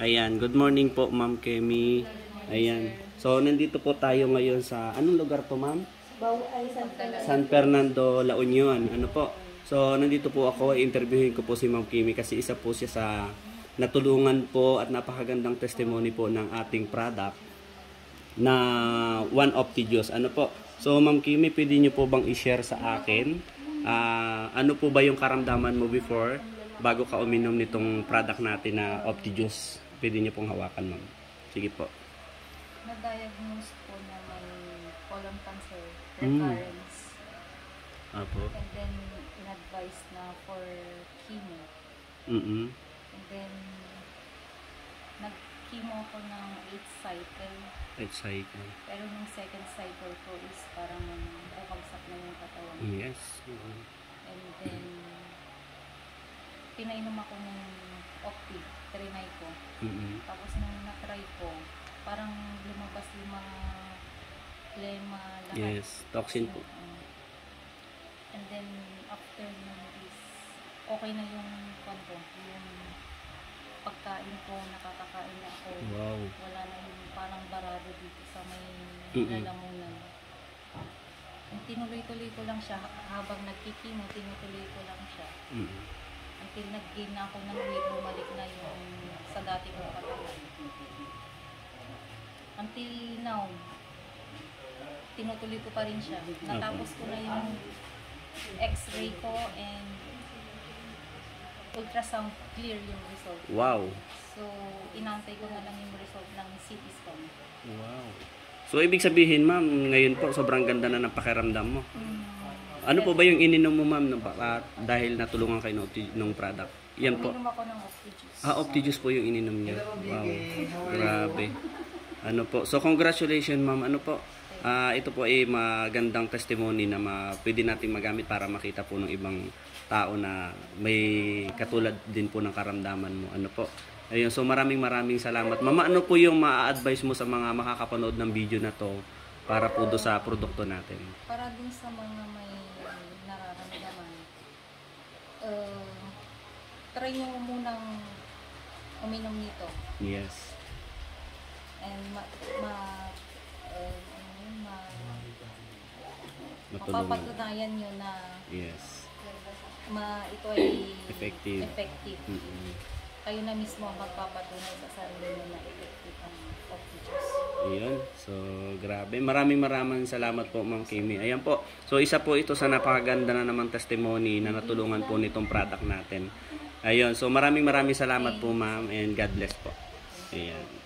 Ayan, good morning po Ma'am Kemi. Ayan. So, nandito po tayo ngayon sa, anong lugar to ma'am? San Fernando. La Union. Ano po? So, nandito po ako, interviewin ko po si Ma'am Kimi kasi isa po siya sa natulungan po at napakagandang testimony po ng ating product na One of the Diyos. Ano po? So, Ma'am Kimi, pwede niyo po bang i-share sa akin ah, ano po ba yung karamdaman mo before bago ka uminom nitong product natin na Diyos? Pwede niyo pong hawakan, Ma'am. Sige po. Na-diagnose po na may colon cancer Mm. recurrence. Apo. And then, in-advise na for chemo. Mm-mm. And then, nag-chemo ako ng 8 cycle. Excited. Pero nung second cycle ko is parang bumagsak na yung katawan. Yes. Pinainom ako ng Opti. Trinay ko. Mm-mm. Tapos nung na-try ko, parang lumabas yung mga lema lahat. Yes. Toxin po. And then, after nun is, okay na yung kwanto, yung pagkain ko, nakakakain na ako. Wow. Wala na yung parang barado dito sa may Mm-mm. lalamunan. Tinuloy-tuloy ko lang siya, habang nagkikimo, tinutuloy ko lang siya. Mm-mm. Until nag-gain na ako ng weight, bumalik na yung sa dati kong katawan. Until now, tinutuloy ko pa rin siya. Natapos ko na yung x-ray ko and ultrasound clear yung result. Wow. So, inantay ko na lang yung result ng CT scan. Wow. So, ibig sabihin, ma'am, ngayon po, sobrang ganda na ng pakiramdam mo. Ano po ba yung ininom mo, ma'am, nung- ah, dahil natulungan kayo ng, opti- ng product? Yan po. Uminom ako ng Optijuice. Ah, Optijuice po yung ininom niya. Wow. Grabe. Ano po. So, congratulations, ma'am. Ano po. Ah, ito po ay magandang testimony na ma, pwede natin magamit para makita po ng ibang tao na may katulad din po ng karamdaman mo. Ano po. Ayun, so maraming maraming salamat. Mama, ano po yung ma-advise mo sa mga makakapanood ng video na to para po do sa produkto natin? Para dun sa mga may nararamdaman, uh, try nyo munang uminom nito. Yes. And ma, ma, uh, ma, mapapatunayan nyo na Yes. ma, ito ay Effective. effective. Mm-mm. Kayo na mismo ang magpapatunay sa sarili nyo na effective ang Optijuice. Ayun. So, grabe. Maraming maraming salamat po, Ma'am Kimi. Ayan po. So, isa po ito sa napakaganda na namang testimony na natulungan po nitong product natin. Ayun. So, maraming maraming salamat po, Ma'am. And God bless po. Ayan.